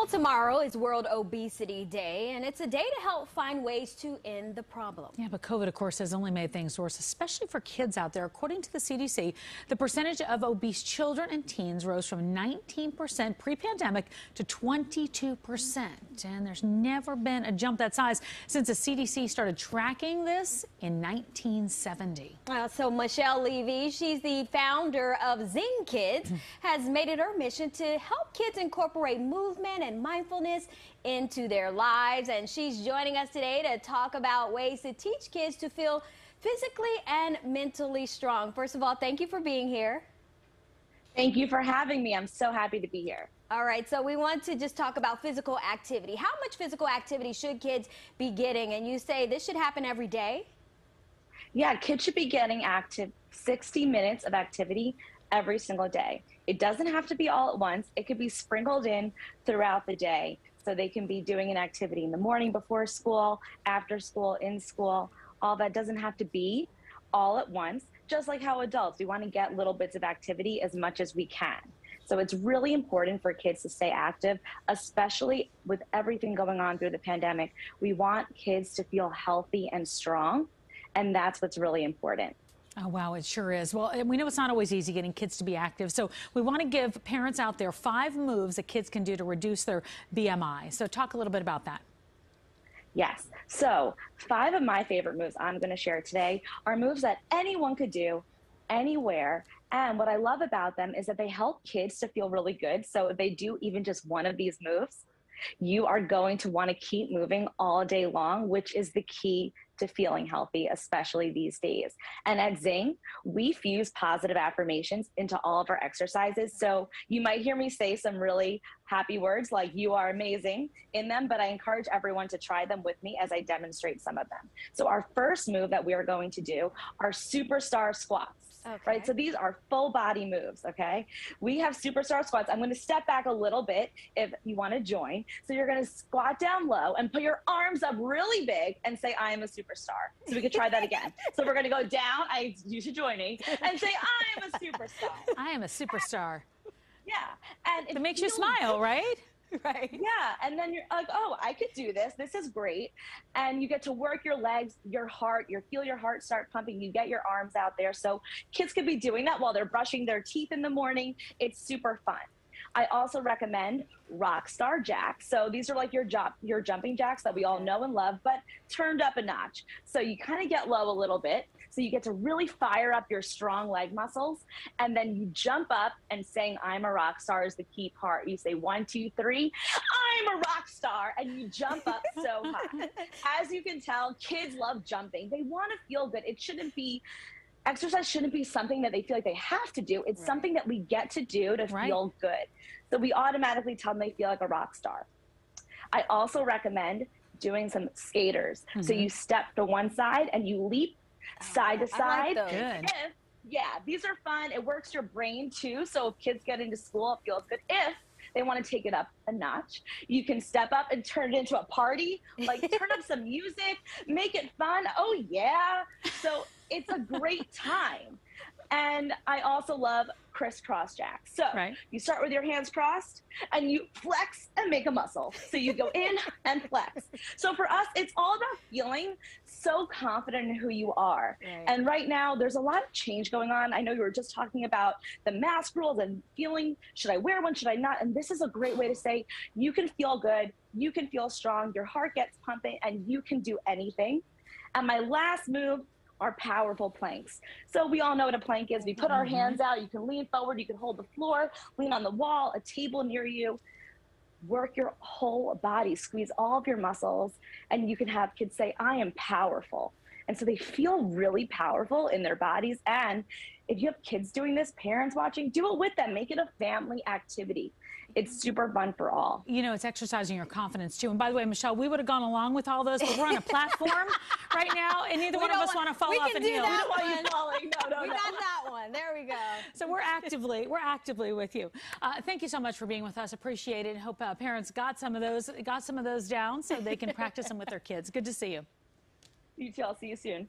Well, tomorrow is World Obesity Day, and it's a day to help find ways to end the problem. Yeah, but COVID, of course, has only made things worse, especially for kids out there. According to the CDC, the percentage of obese children and teens rose from 19% pre pandemic to 22%. And there's never been a jump that size since the CDC started tracking this in 1970. Uh, so, Michele Levy, she's the founder of Zing Kids, has made it her mission to help kids incorporate movement and mindfulness into their lives. And she's joining us today to talk about ways to teach kids to feel physically and mentally strong. First of all, thank you for being here. Thank you for having me. I'm so happy to be here. All right, so we want to just talk about physical activity. How much physical activity should kids be getting? And you say this should happen every day? Yeah, kids should be getting active 60 minutes of activity every single day. It doesn't have to be all at once, it could be sprinkled in throughout the day. So they can be doing an activity in the morning before school, after school, in school. All that doesn't have to be all at once, just like how adults, we want to get little bits of activity as much as we can. So it's really important for kids to stay active, especially with everything going on through the pandemic. We want kids to feel healthy and strong, and that's what's really important. Oh, wow, it sure is. Well, we know it's not always easy getting kids to be active. So we want to give parents out there five moves that kids can do to reduce their BMI. So talk a little bit about that. Yes. So, five of my favorite moves I'm going to share today are moves that anyone could do anywhere. And what I love about them is that they help kids to feel really good. So, if they do even just one of these moves, you are going to want to keep moving all day long, which is the key to feeling healthy, especially these days. And at Zing, we fuse positive affirmations into all of our exercises. So you might hear me say some really happy words like you are amazing in them, but I encourage everyone to try them with me as I demonstrate some of them. So our first move that we are going to do are superstar squats. Okay. Right. So these are full body moves. Okay. We have superstar squats. I'm going to step back a little bit if you want to join. So you're going to squat down low and put your arms up really big and say, I am a superstar. So we could try that again. so we're going to go down. I, you should join me and say, I am a superstar. I am a superstar. Yeah. And it, it makes you smile, right? right? Yeah. And then you're like, oh, I could do this. This is great. And you get to work your legs, your heart, you feel your heart start pumping. You get your arms out there. So kids could be doing that while they're brushing their teeth in the morning. It's super fun. I also recommend Rockstar Jacks. So these are like your job, your jumping jacks that we all know and love, but turned up a notch. So you kind of get low a little bit. So you get to really fire up your strong leg muscles. And then you jump up and saying, I'm a rock star is the key part. You say one, two, three, I'm a rock star. And you jump up so high. As you can tell, kids love jumping. They want to feel good. It shouldn't be exercise shouldn't be something that they feel like they have to do. It's right. something that we get to do to right. feel good. So we automatically tell them they feel like a rock star. I also recommend doing some skaters. Mm-hmm. So you step to one side and you leap side to side. If, yeah, these are fun. It works your brain too. So if kids get into school, it feels good. If they want to take it up a notch. You can step up and turn it into a party, like turn up some music, make it fun. Oh, yeah. So it's a great time. And I also love crisscross jacks. So right. you start with your hands crossed and you flex and make a muscle. So you go in and flex. So for us, it's all about feeling so confident in who you are. Right. And right now, there's a lot of change going on. I know you were just talking about the mask rules and feeling should I wear one, should I not? And this is a great way to say you can feel good, you can feel strong, your heart gets pumping, and you can do anything. And my last move are powerful planks. So we all know what a plank is. We put our mm-hmm. hands out, you can lean forward, you can hold the floor, lean on the wall, a table near you. Work your whole body, squeeze all of your muscles, and you can have kids say, I am powerful. And so they feel really powerful in their bodies. And if you have kids doing this, parents watching, do it with them. Make it a family activity it's super fun for all. You know, it's exercising your confidence too. And by the way, Michele, we would have gone along with all those, but we're on a platform right now, and neither we one of us want to fall off and kneel. That one. No, no, we no. got that one. There we go. So we're actively, we're actively with you. Uh, thank you so much for being with us. Appreciate it. Hope uh, parents got some of those, got some of those down so they can practice them with their kids. Good to see you. You. I'll see you soon.